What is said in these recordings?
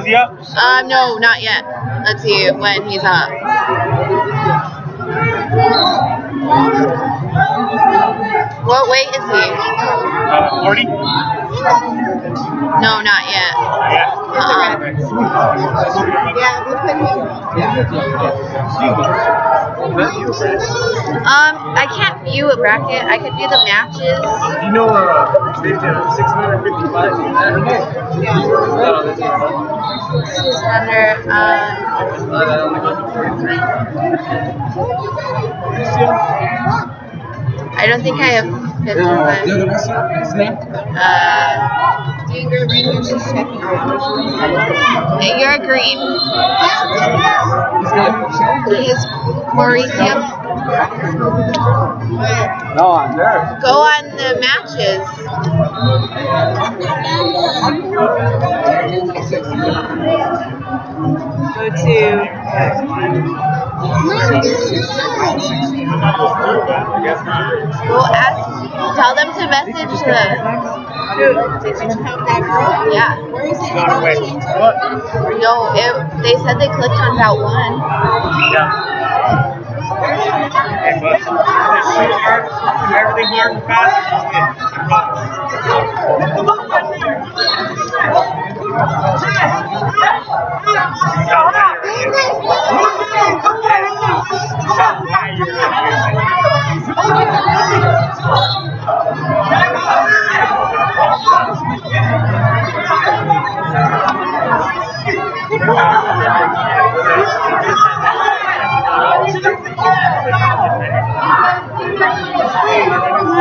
Is he up? Um, no, not yet. Let's see when he's up. What weight is he? Uh, 40? No, not yet. Yeah. Uh-uh. Yeah, we put Um, I can't view a bracket. I could view the matches. You know, uh, they did 655 in that. Under, um, I don't think I have 51. Uh, Anger Rangers is checking out. you're green. His Mauricio. No, I'm there. Go on the matches. Go to. Go ask. Tell them to message the. Yeah. Where is it? Gone away. Change it? What? No, it, they said they clicked on about one. Yeah. Everything fast.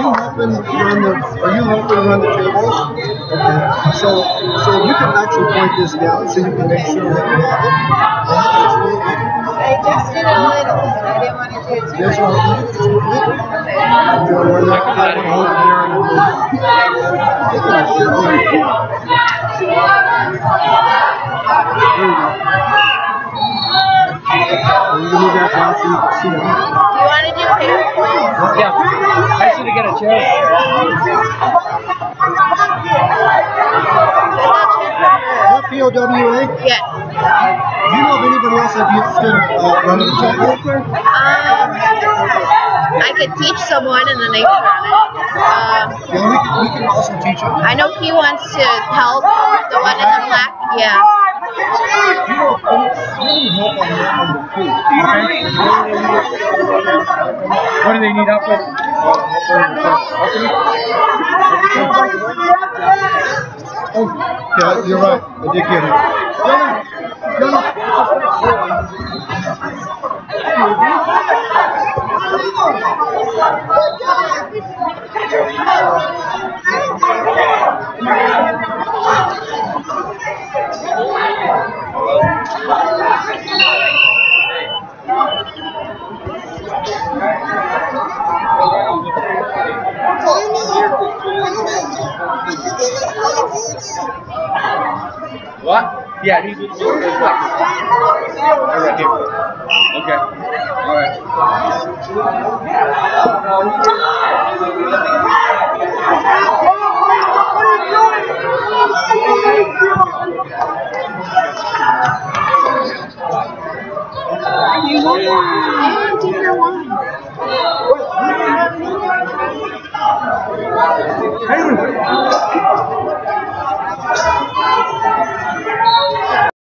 you helping run the? Are you helping run the tables? Okay. So, so you can actually point this down, so you can make sure that you have it. I just did a little, but I didn't want to do it too much. one. You know, where that- that one over there and There you go. You can move that down so see it. Do you want to do hair? Yeah. I should have got a chair. POWA? Yes. Do you know of anybody else be interested in uh, the tech real? Um, I could teach someone and then they can run it. Um, Yeah, we can, we can also teach them. I know he wants to help the one in the black. Yeah. The. What do they need help with? Oh, yeah, you're right. I did get it. Gunner, Gunner. What? Yeah, he's with you. Right here. Okay. All right. Gunner,